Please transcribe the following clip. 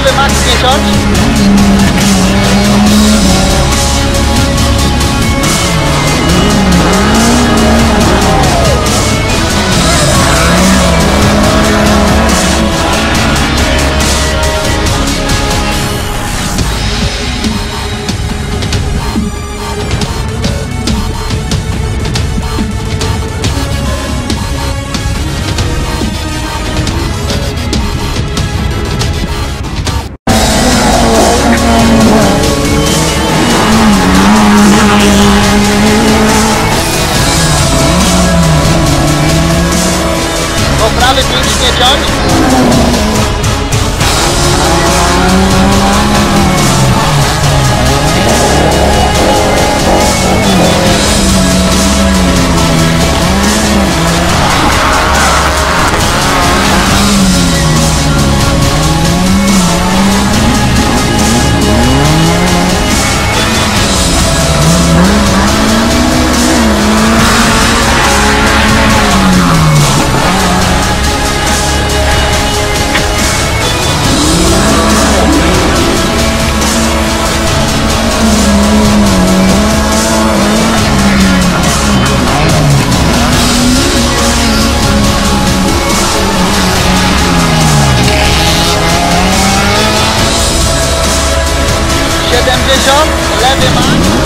Charlie a in church? alles Wünsche für euch. 70, lewy masz.